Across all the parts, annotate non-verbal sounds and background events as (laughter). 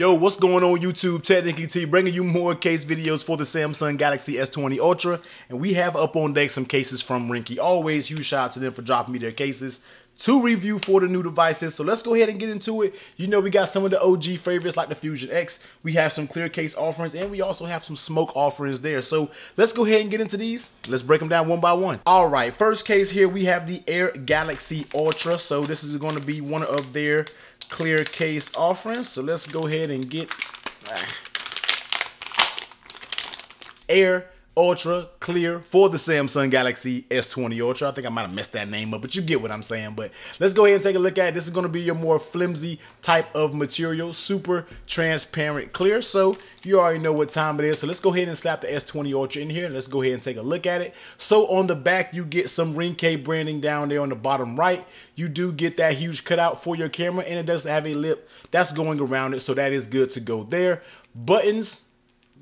Yo, what's going on YouTube? Technically Tee bringing you more case videos for the Samsung Galaxy S20 Ultra. And we have up on deck some cases from Ringke. Always huge shout out to them for dropping me their cases to review for the new devices. So let's go ahead and get into it. You know, we got some of the OG favorites like the Fusion X. We have some clear case offerings and we also have some smoke offerings there. So let's go ahead and get into these. Let's break them down one by one. All right, first case here, we have the Air Galaxy Ultra. So this is going to be one of their clear case offering. So let's go ahead and get Air Ultra Clear for the Samsung Galaxy S20 Ultra. I think I might have messed that name up, but you get what I'm saying. But let's go ahead and take a look at it. This is going to be your more flimsy type of material, super transparent clear. So you already know what time it is. So let's go ahead and slap the S20 Ultra in here let's go ahead and take a look at it. So on the back, you get some Ringke branding down there on the bottom right. You do get that huge cutout for your camera and it does have a lip that's going around it. So that is good to go there. Buttons,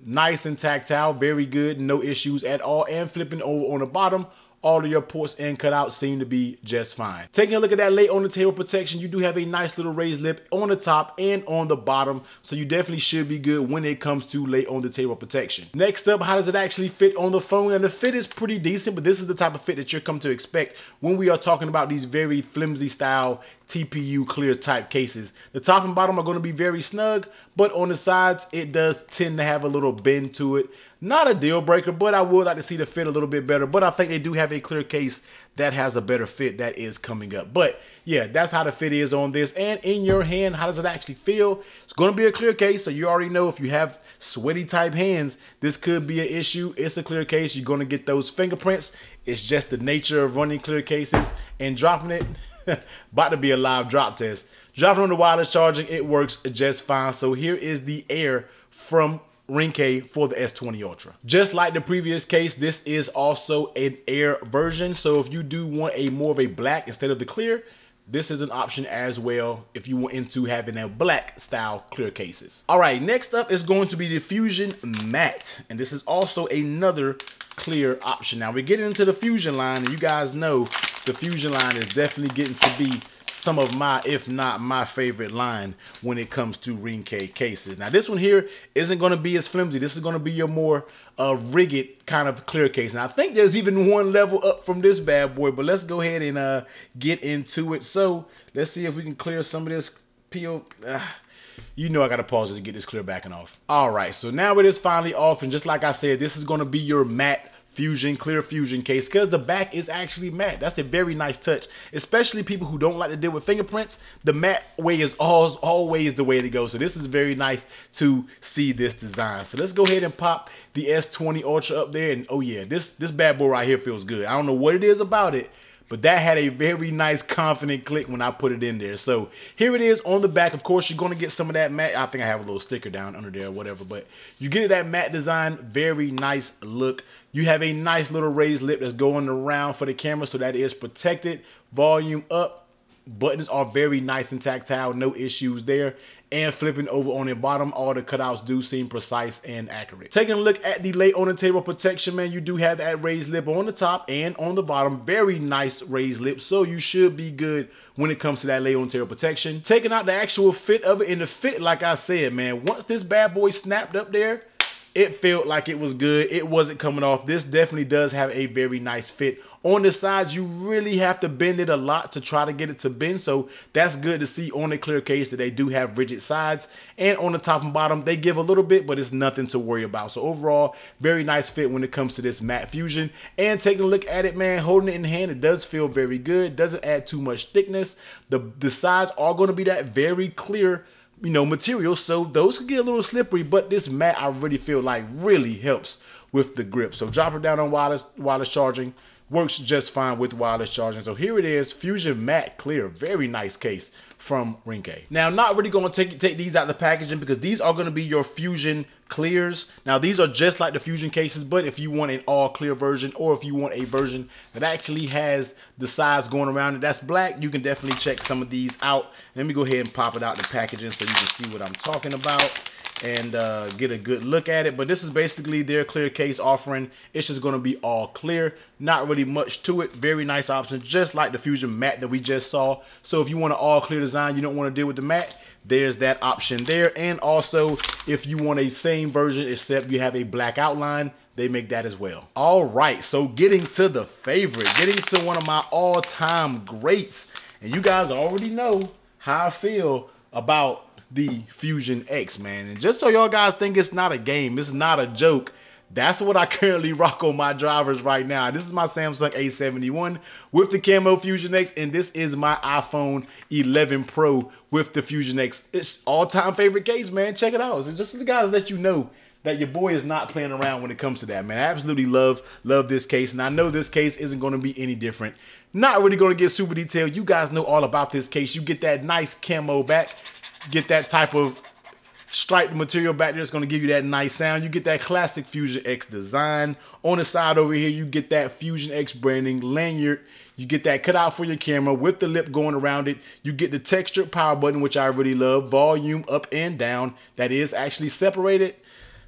nice and tactile, very good, no issues at all. And flipping over on the bottom, all of your ports and cutouts seem to be just fine. Taking a look at that lay on the table protection, you do have a nice little raised lip on the top and on the bottom, so you definitely should be good when it comes to lay on the table protection. Next up, how does it actually fit on the phone? And the fit is pretty decent, but this is the type of fit that you're come to expect when we are talking about these very flimsy style TPU clear type cases. The top and bottom are going to be very snug, but on the sides, it does tend to have a little bend to it. Not a deal breaker, but I would like to see the fit a little bit better. But I think they do have a clear case that has a better fit that is coming up. But yeah, that's how the fit is on this. And in your hand, how does it actually feel? It's going to be a clear case, so you already know if you have sweaty type hands, this could be an issue. It's a clear case. You're going to get those fingerprints. It's just the nature of running clear cases and dropping it. (laughs) About to be a live drop test. Dropping on the wireless charging, it works just fine. So here is the Air from Ringke for the S20 Ultra. Just like the previous case, this is also an Air version. So if you do want a more of a black instead of the clear, this is an option as well if you want into having a black style clear cases. All right, next up is going to be the Fusion Matte. And this is also another clear option. Now we're getting into the Fusion line and you guys know the Fusion line is definitely getting to be some of my, if not my favorite line when it comes to Ringke cases. Now this one here isn't going to be as flimsy. This is going to be your more uh, rigged kind of clear case. Now I think there's even one level up from this bad boy, but let's go ahead and uh, get into it. So let's see if we can clear some of this peel. Uh, you know I gotta pause it to get this clear backing off. All right, so now it is finally off, and just like I said, this is gonna be your matte fusion, clear fusion case because the back is actually matte. That's a very nice touch, especially people who don't like to deal with fingerprints. The matte way is always, always the way to go. So this is very nice to see this design. So let's go ahead and pop the S20 Ultra up there. And oh yeah, this, this bad boy right here feels good. I don't know what it is about it, but that had a very nice confident click when I put it in there. So here it is on the back. Of course, you're going to get some of that matte. I think I have a little sticker down under there or whatever, but you get that matte design, very nice look. You have a nice little raised lip that's going around for the camera, so that is protected. Volume up, Buttons are very nice and tactile, no issues there. And flipping over on the bottom, all the cutouts do seem precise and accurate. Taking a look at the lay on the table protection, man, you do have that raised lip on the top and on the bottom. Very nice raised lip, so you should be good when it comes to that lay on table protection. Taking out the actual fit of it, and the fit, like I said, man, once this bad boy snapped up there, it felt like it was good. It wasn't coming off. This definitely does have a very nice fit. On the sides, you really have to bend it a lot to try to get it to bend. So that's good to see on the clear case that they do have rigid sides. And on the top and bottom, they give a little bit, but it's nothing to worry about. So overall, very nice fit when it comes to this matte fusion. And taking a look at it, man, holding it in hand, it does feel very good. Doesn't add too much thickness. The, the sides are going to be that very clear you know, material. So those could get a little slippery, but this mat I really feel like really helps with the grip. So drop it down on wireless wireless charging. Works just fine with wireless charging. So here it is, Fusion Matte Clear. Very nice case from Ringke. Now, not really going to take take these out of the packaging because these are going to be your Fusion clears. Now, these are just like the Fusion cases, but if you want an all clear version or if you want a version that actually has the sides going around it that's black, you can definitely check some of these out. Let me go ahead and pop it out the packaging so you can see what I'm talking about and uh, get a good look at it. But this is basically their clear case offering. It's just going to be all clear. Not really much to it. Very nice option, just like the Fusion Matte that we just saw. So if you want an all clear design, design, you don't want to deal with the mat, there's that option there. And also, if you want a same version except you have a black outline, they make that as well. All right, so getting to the favorite, getting to one of my all-time greats. And you guys already know how I feel about the Fusion X, man. And just so y'all guys think it's not a game, it's not a joke, that's what I (laughs) currently rock on my drivers right now. This is my Samsung A71 with the Camo Fusion X, and this is my iPhone 11 Pro with the Fusion X. It's all-time favorite case, man. Check it out. So just the guys let you know that your boy is not playing around when it comes to that, man. I absolutely love, love this case, and I know this case isn't going to be any different. Not really going to get super detailed. You guys know all about this case. You get that nice camo back, get that type of striped material back there. It's going to give you that nice sound. You get that classic Fusion X design. On the side over here, you get that Fusion X branding lanyard. You get that cutout for your camera with the lip going around it. You get the textured power button, which I really love. Volume up and down. That is actually separated.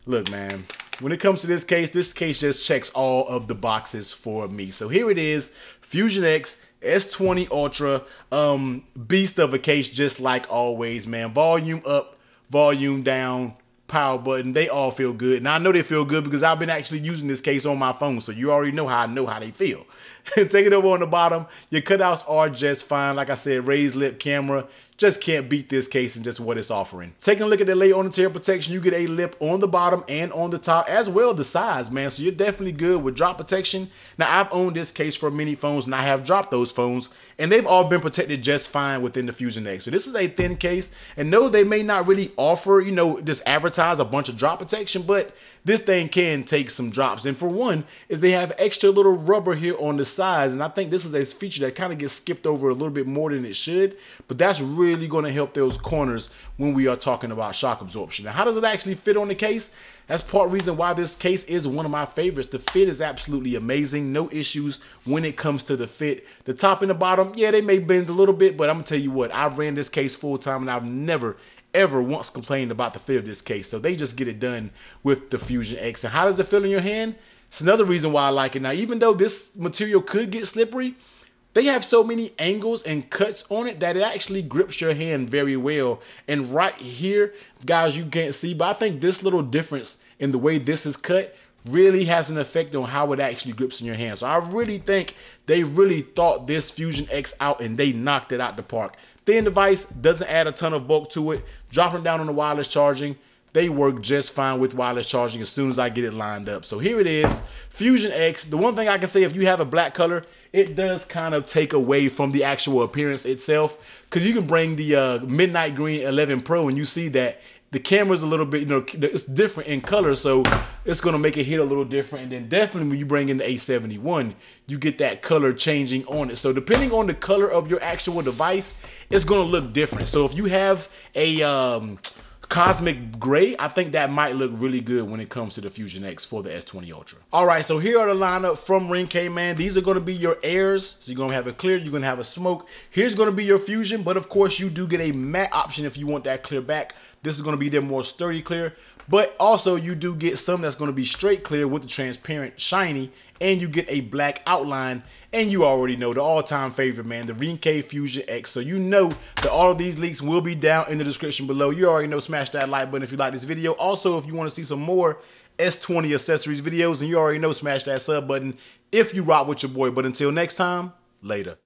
Look, man, when it comes to this case, this case just checks all of the boxes for me. So here it is, Fusion X S20 Ultra, um, beast of a case, just like always, man. Volume up, volume down, power button, they all feel good. And I know they feel good because I've been actually using this case on my phone. So you already know how I know how they feel. (laughs) Take it over on the bottom. Your cutouts are just fine. Like I said, raised lip camera. Just can't beat this case and just what it's offering. Taking a look at the layer on the tail protection, you get a lip on the bottom and on the top, as well the size, man. So you're definitely good with drop protection. Now, I've owned this case for many phones, and I have dropped those phones, and they've all been protected just fine within the Fusion X. So this is a thin case, and no, they may not really offer, you know, just advertise a bunch of drop protection, but this thing can take some drops. And for one, is they have extra little rubber here on the sides, and I think this is a feature that kind of gets skipped over a little bit more than it should, but that's really going to help those corners when we are talking about shock absorption. Now, how does it actually fit on the case? That's part reason why this case is one of my favorites. The fit is absolutely amazing. No issues when it comes to the fit. The top and the bottom, yeah, they may bend a little bit, but I'm going to tell you what, I've ran this case full time and I've never, ever once complained about the fit of this case. So they just get it done with the Fusion X. And how does it feel in your hand? It's another reason why I like it. Now, even though this material could get slippery, they have so many angles and cuts on it that it actually grips your hand very well. And right here, guys, you can't see, but I think this little difference in the way this is cut really has an effect on how it actually grips in your hand. So I really think they really thought this Fusion X out and they knocked it out the park. Thin device doesn't add a ton of bulk to it. Dropping down on the wireless charging, they work just fine with wireless charging as soon as I get it lined up. So here it is, Fusion X. The one thing I can say, if you have a black color, it does kind of take away from the actual appearance itself. Because you can bring the uh, Midnight Green 11 Pro and you see that the camera's a little bit, you know, it's different in color, so it's gonna make it hit a little different. And then definitely when you bring in the A71, you get that color changing on it. So depending on the color of your actual device, it's gonna look different. So if you have a, um, Cosmic Gray, I think that might look really good when it comes to the Fusion X for the S20 Ultra. All right, so here are the lineup from Ringke, man. These are gonna be your airs. So you're gonna have a clear, you're gonna have a smoke. Here's gonna be your Fusion, but of course you do get a matte option if you want that clear back. This is gonna be their more sturdy clear, but also you do get some that's gonna be straight clear with the transparent shiny, and you get a black outline, and you already know the all-time favorite, man, the Ringke Fusion X. So you know that all of these links will be down in the description below. You already know, smash that like button if you like this video. Also, if you wanna see some more S20 accessories videos, and you already know, smash that sub button if you rock with your boy. But until next time, later.